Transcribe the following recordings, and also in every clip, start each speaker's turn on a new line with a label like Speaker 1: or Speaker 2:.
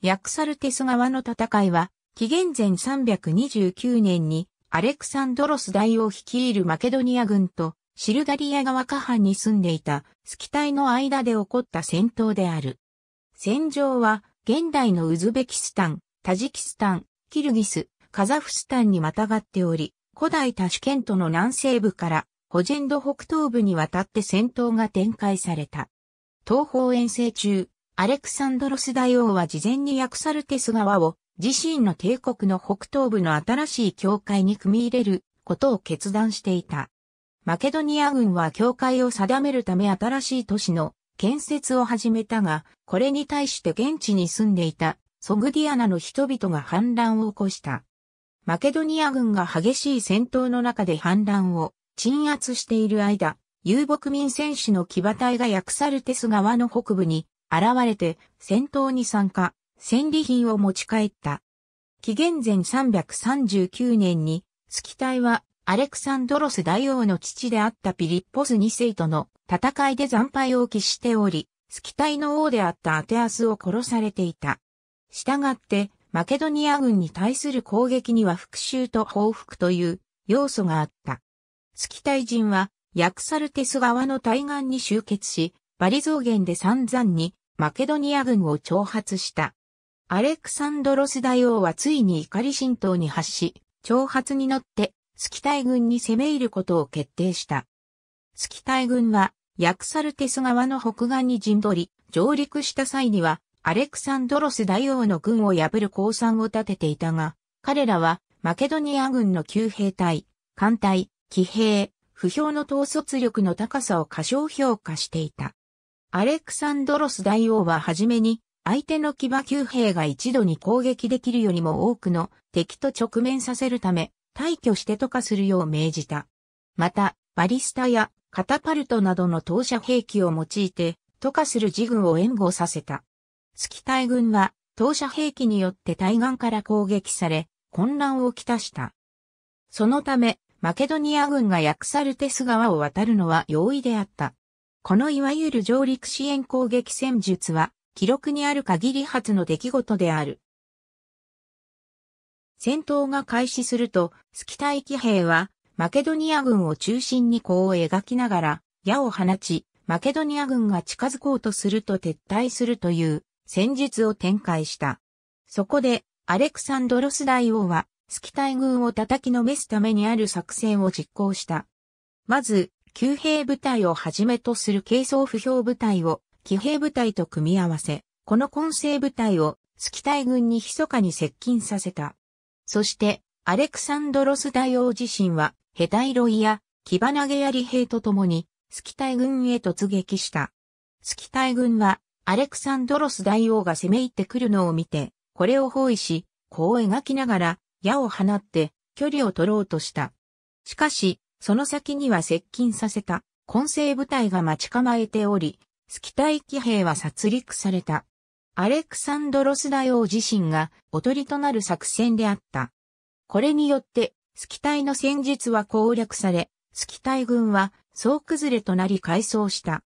Speaker 1: ヤクサルテス川の戦いは、紀元前329年に、アレクサンドロス大王率いるマケドニア軍と、シルダリア川下藩に住んでいたスキタイの間で起こった戦闘である。戦場は、現代のウズベキスタン、タジキスタン、キルギス、カザフスタンにまたがっており、古代タシケントの南西部からホジェンド北東部にわたって戦闘が展開された。東方遠征中、アレクサンドロス大王は事前にヤクサルテス川を自身の帝国の北東部の新しい教会に組み入れることを決断していた。マケドニア軍は教会を定めるため新しい都市の建設を始めたが、これに対して現地に住んでいたソグディアナの人々が反乱を起こした。マケドニア軍が激しい戦闘の中で反乱を鎮圧している間、遊牧民戦士の騎馬隊がヤクサルテス川の北部に現れて戦闘に参加。戦利品を持ち帰った。紀元前339年に、スキ隊はアレクサンドロス大王の父であったピリッポス2世との戦いで惨敗を期しており、スキ隊の王であったアテアスを殺されていた。したがって、マケドニア軍に対する攻撃には復讐と報復という要素があった。スキ隊人は、ヤクサルテス川の対岸に集結し、バリ増原で散々にマケドニア軍を挑発した。アレクサンドロス大王はついに怒り神道に発し、挑発に乗ってスキタイ軍に攻め入ることを決定した。スキタイ軍はヤクサルテス川の北岸に陣取り、上陸した際にはアレクサンドロス大王の軍を破る降参を立てていたが、彼らはマケドニア軍の旧兵隊、艦隊、騎兵、不評の統率力の高さを過小評価していた。アレクサンドロス大王ははじめに相手の騎馬級兵が一度に攻撃できるよりも多くの敵と直面させるため、退去して渡化するよう命じた。また、バリスタやカタパルトなどの投射兵器を用いて、渡化する自軍を援護させた。スキ隊軍は、投射兵器によって対岸から攻撃され、混乱をきたした。そのため、マケドニア軍がヤクサルテス川を渡るのは容易であった。このいわゆる上陸支援攻撃戦術は、記録にある限り初の出来事である。戦闘が開始すると、スキタイ騎兵は、マケドニア軍を中心に弧を描きながら、矢を放ち、マケドニア軍が近づこうとすると撤退するという戦術を展開した。そこで、アレクサンドロス大王は、スキタイ軍を叩きのめすためにある作戦を実行した。まず、旧兵部隊をはじめとする軽装不評部隊を騎兵部隊と組み合わせ、この混成部隊をスキ隊軍に密かに接近させた。そして、アレクサンドロス大王自身は、ヘタイロイや騎馬投げ槍兵と共に、スキ隊軍へ突撃した。スキ隊軍は、アレクサンドロス大王が攻め入ってくるのを見て、これを包囲し、こう描きながら、矢を放って距離を取ろうとした。しかし、その先には接近させた混成部隊が待ち構えており、スキタイ騎兵は殺戮された。アレクサンドロス大王自身がおとりとなる作戦であった。これによって、スキタイの戦術は攻略され、スキタイ軍は総崩れとなり改装した。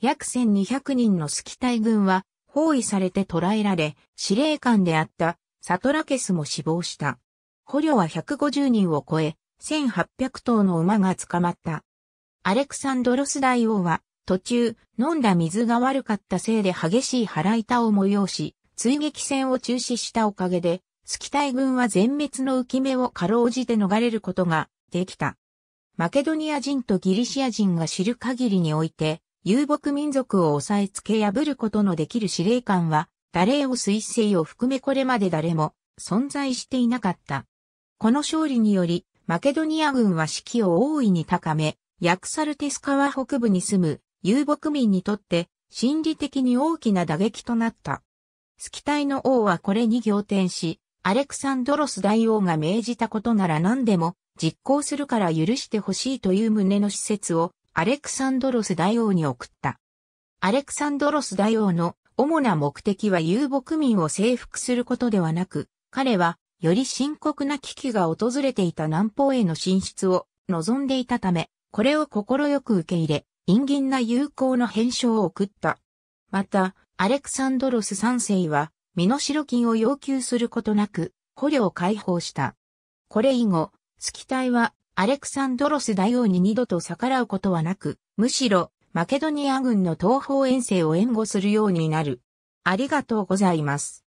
Speaker 1: 約1200人のスキタイ軍は包囲されて捕らえられ、司令官であったサトラケスも死亡した。捕虜は150人を超え、1800頭の馬が捕まった。アレクサンドロス大王は途中、飲んだ水が悪かったせいで激しい腹痛を催し、追撃戦を中止したおかげで、スキ隊軍は全滅の浮き目をかろうじて逃れることができた。マケドニア人とギリシア人が知る限りにおいて、遊牧民族を押さえつけ破ることのできる司令官は、誰を彗星を含めこれまで誰も存在していなかった。この勝利により、マケドニア軍は士気を大いに高め、ヤクサルテス川北部に住む遊牧民にとって心理的に大きな打撃となった。スキタイの王はこれに仰天し、アレクサンドロス大王が命じたことなら何でも実行するから許してほしいという旨の施設をアレクサンドロス大王に送った。アレクサンドロス大王の主な目的は遊牧民を征服することではなく、彼はより深刻な危機が訪れていた南方への進出を望んでいたため、これを快く受け入れ、陰銀な友好の返書を送った。また、アレクサンドロス3世は、身代金を要求することなく、捕虜を解放した。これ以後、スキ隊はアレクサンドロス大王に二度と逆らうことはなく、むしろマケドニア軍の東方遠征を援護するようになる。ありがとうございます。